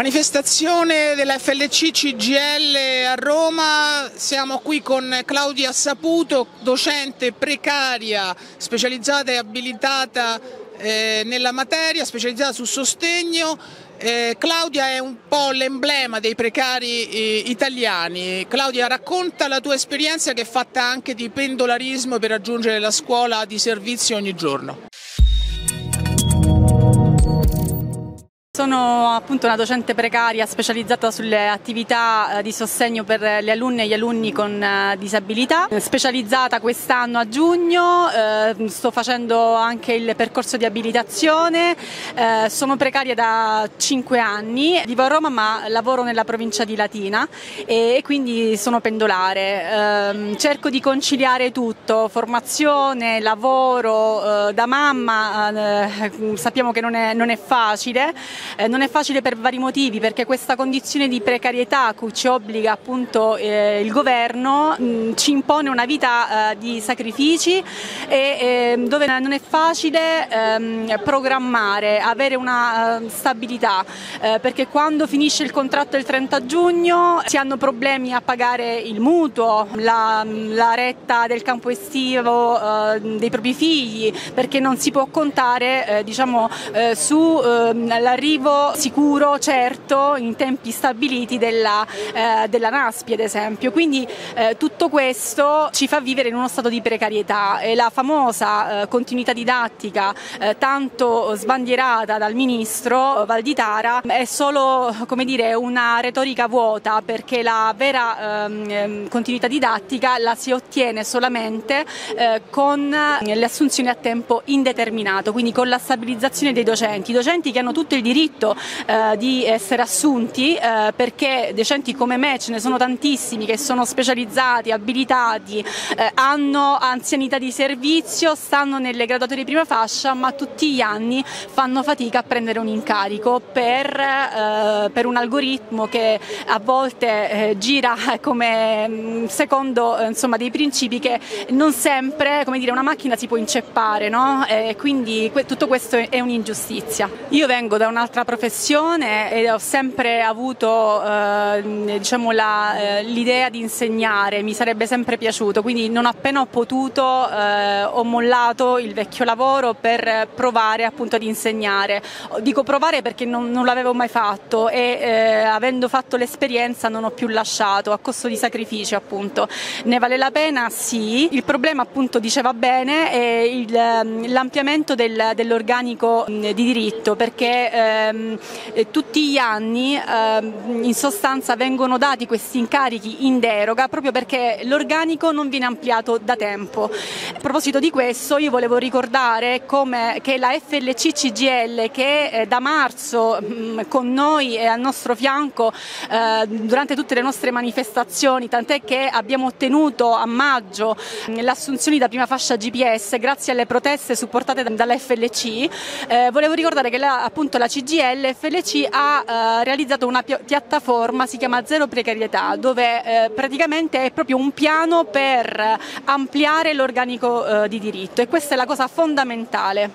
Manifestazione della FLC CGL a Roma, siamo qui con Claudia Saputo, docente precaria, specializzata e abilitata eh, nella materia, specializzata sul sostegno. Eh, Claudia è un po' l'emblema dei precari eh, italiani. Claudia, racconta la tua esperienza che è fatta anche di pendolarismo per raggiungere la scuola di servizio ogni giorno. Sono appunto una docente precaria specializzata sulle attività eh, di sostegno per le alunne e gli alunni con eh, disabilità, specializzata quest'anno a giugno, eh, sto facendo anche il percorso di abilitazione, sono precaria da 5 anni, vivo a Roma ma lavoro nella provincia di Latina e, quindi sono pendolare, eh, cerco di conciliare tutto, formazione, lavoro, da mamma sappiamo che non è, non è facile eh, non è facile per vari motivi perché questa condizione di precarietà a cui ci obbliga appunto eh, il governo mh, mm, ci impone una vita eh, di sacrifici e ehm, dove non è facile ehm, programmare, avere una uh, stabilità. Eh, perché quando finisce il contratto il 30 giugno si hanno problemi a pagare il mutuo, la, la retta del campo estivo eh, dei propri figli perché non si può contare eh, diciamo, sull'arrivo ehm, arrivo sicuro, certo, in tempi stabiliti della, eh, della NASPI ad esempio. Quindi eh, tutto questo ci fa vivere in uno stato di precarietà e la famosa eh, continuità didattica eh, tanto sbandierata dal ministro Valditara è solo come dire, una retorica vuota perché la vera ehm, ehm continuità didattica la si ottiene solamente eh, con le assunzioni a tempo indeterminato, quindi con la stabilizzazione dei docenti, docenti che hanno tutto il diritto diritto eh, di essere assunti eh, perché docenti come me ce ne sono tantissimi che sono specializzati, abilitati, eh, hanno anzianità di servizio, stanno nelle graduatorie di prima fascia ma tutti gli anni fanno fatica a prendere un incarico per, eh, per un algoritmo che a volte eh, gira come mm, secondo insomma, dei principi che non sempre come dire, una macchina si può inceppare no? quindi tutto questo è un'ingiustizia. Io vengo da un'altra un'altra professione e ho sempre avuto eh, diciamo eh, l'idea di insegnare, mi sarebbe sempre piaciuto, quindi non appena ho potuto eh, ho mollato il vecchio lavoro per provare appunto ad insegnare. Dico provare perché non, non l'avevo mai fatto e eh, avendo fatto l'esperienza non ho più lasciato a costo di sacrificio appunto. Ne vale la pena? Sì. Il problema appunto diceva bene è l'ampliamento del, dell'organico di diritto perché eh, ehm, tutti gli anni ehm, in sostanza vengono dati questi incarichi in deroga proprio perché l'organico non viene ampliato da tempo. A proposito di questo io volevo ricordare come, che la FLC CGL che eh, da marzo mh, mm, con noi e al nostro fianco eh, durante tutte le nostre manifestazioni, tant'è che abbiamo ottenuto a maggio mm, l'assunzione da prima fascia GPS grazie alle proteste supportate dalla FLC, eh, volevo ricordare che la, appunto la CGL CGL FLC ha eh, realizzato una piattaforma, si chiama Zero Precarietà, dove eh, praticamente è proprio un piano per ampliare l'organico eh, di diritto e questa è la cosa fondamentale.